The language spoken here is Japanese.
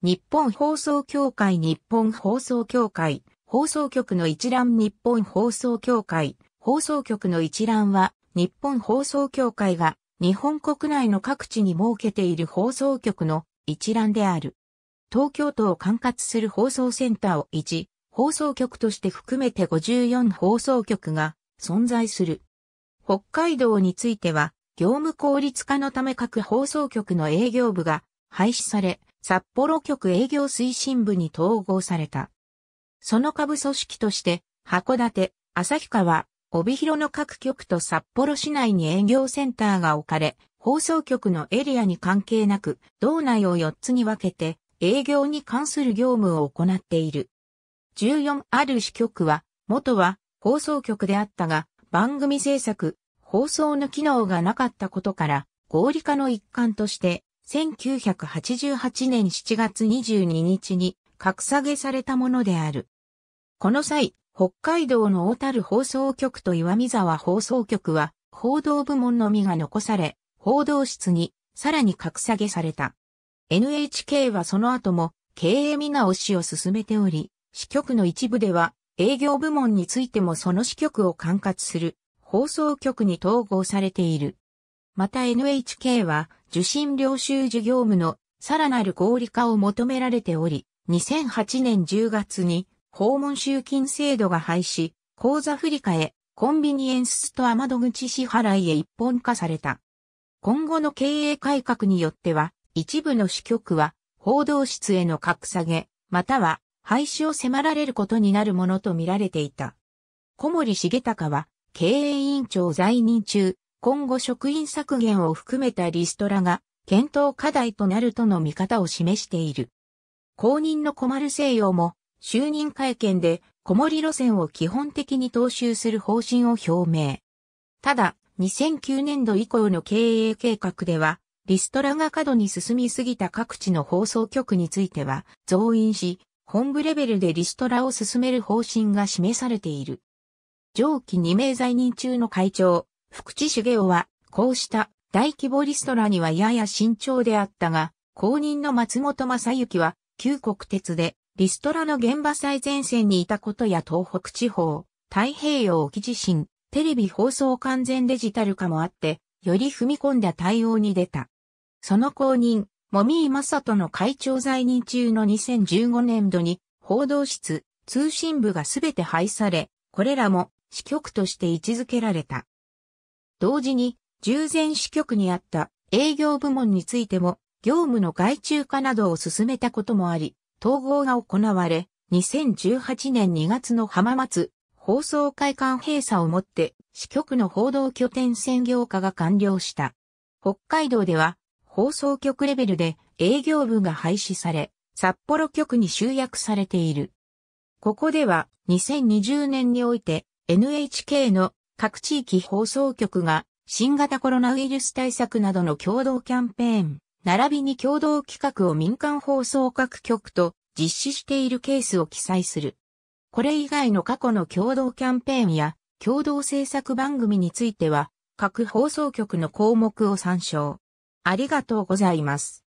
日本放送協会日本放送協会、放送局の一覧日本放送協会、放送局の一覧は、日本放送協会が日本国内の各地に設けている放送局の一覧である。東京都を管轄する放送センターを1、放送局として含めて54放送局が存在する。北海道については、業務効率化のため各放送局の営業部が廃止され、札幌局営業推進部に統合された。その下部組織として、函館、旭川、帯広の各局と札幌市内に営業センターが置かれ、放送局のエリアに関係なく、道内を4つに分けて、営業に関する業務を行っている。14ある支局は、元は放送局であったが、番組制作、放送の機能がなかったことから、合理化の一環として、1988年7月22日に格下げされたものである。この際、北海道の小樽放送局と岩見沢放送局は報道部門のみが残され、報道室にさらに格下げされた。NHK はその後も経営見直しを進めており、支局の一部では営業部門についてもその支局を管轄する放送局に統合されている。また NHK は受信領収事業務のさらなる合理化を求められており、2008年10月に訪問集金制度が廃止、口座振替、コンビニエンスストア窓口支払いへ一本化された。今後の経営改革によっては、一部の支局は報道室への格下げ、または廃止を迫られることになるものとみられていた。小森重隆は経営委員長在任中、今後職員削減を含めたリストラが検討課題となるとの見方を示している。公認の小丸西洋も就任会見で小森路線を基本的に踏襲する方針を表明。ただ、2009年度以降の経営計画では、リストラが過度に進みすぎた各地の放送局については、増員し、本部レベルでリストラを進める方針が示されている。上記2名在任中の会長、福地茂雄は、こうした大規模リストラにはやや慎重であったが、公認の松本正幸は、旧国鉄でリストラの現場最前線にいたことや東北地方、太平洋沖地震、テレビ放送完全デジタル化もあって、より踏み込んだ対応に出た。その公認、もみーまさとの会長在任中の2015年度に、報道室、通信部がすべて廃され、これらも支局として位置づけられた。同時に、従前支局にあった営業部門についても、業務の外注化などを進めたこともあり、統合が行われ、2018年2月の浜松放送会館閉鎖をもって、支局の報道拠点専業化が完了した。北海道では、放送局レベルで営業部が廃止され、札幌局に集約されている。ここでは、2020年において、NHK の各地域放送局が新型コロナウイルス対策などの共同キャンペーン、並びに共同企画を民間放送各局と実施しているケースを記載する。これ以外の過去の共同キャンペーンや共同制作番組については各放送局の項目を参照。ありがとうございます。